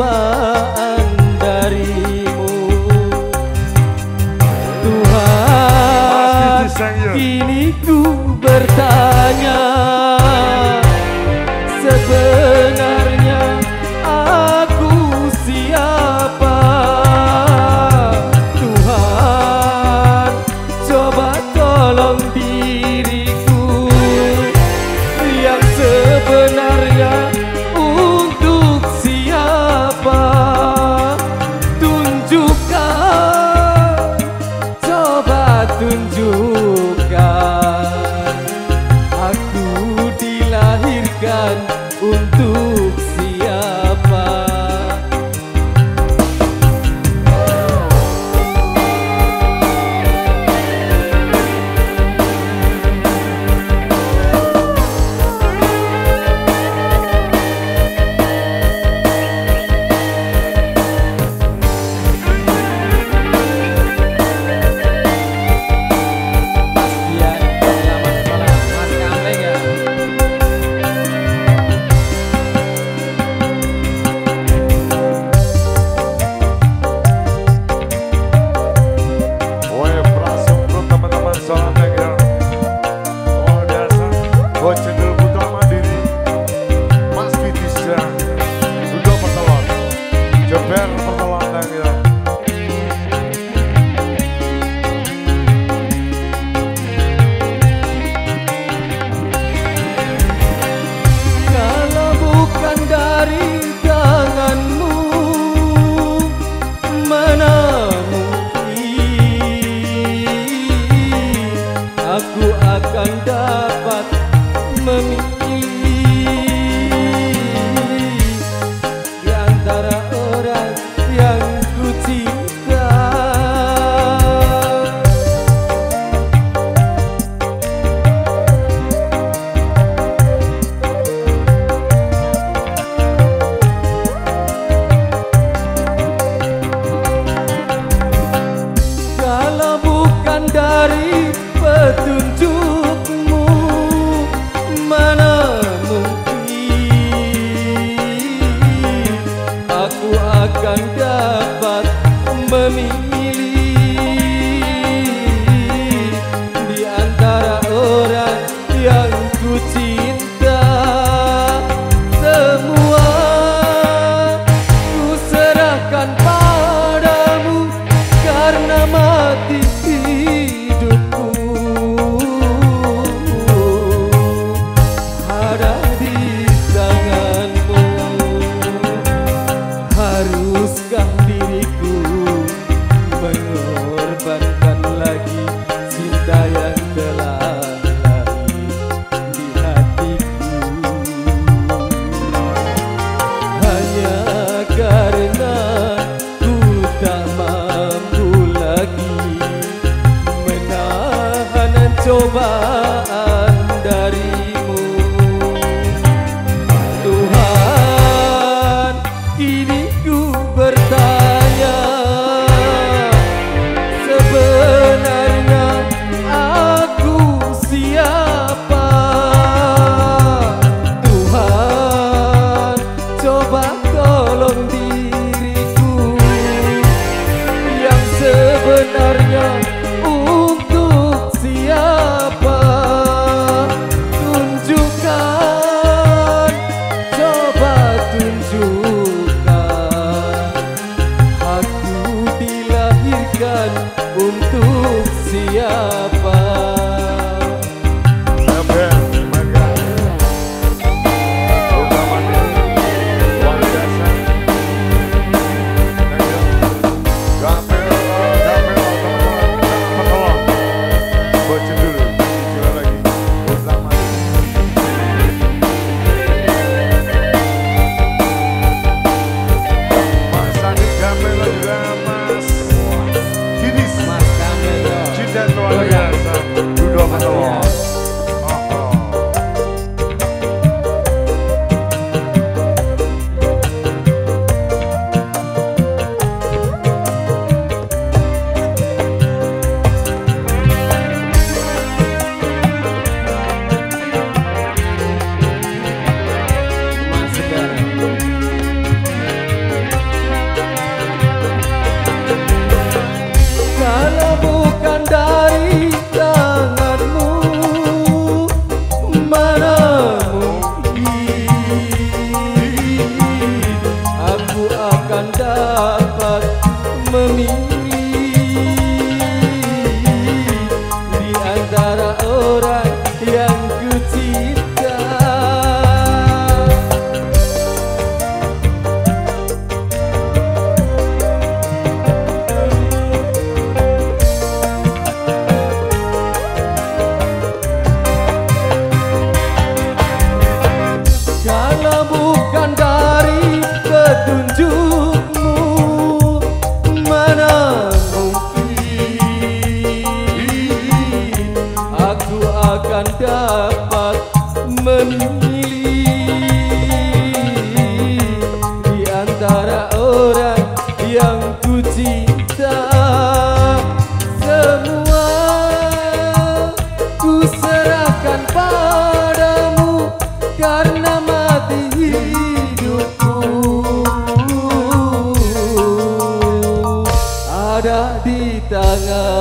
cobaan darimu. Tuhan kini ku bertanya. takkan dapat memilih Di antara orang yang ku cinta Semua ku serahkan padamu Karena mati hidupku. Ada di tanganmu Haru singgah diriku mengorbankan lagi cinta yang telah lari di hatiku. Hanya karena ku tak mampu lagi menahan cobaan akan dapat meminta memilih Di antara orang ada di tangan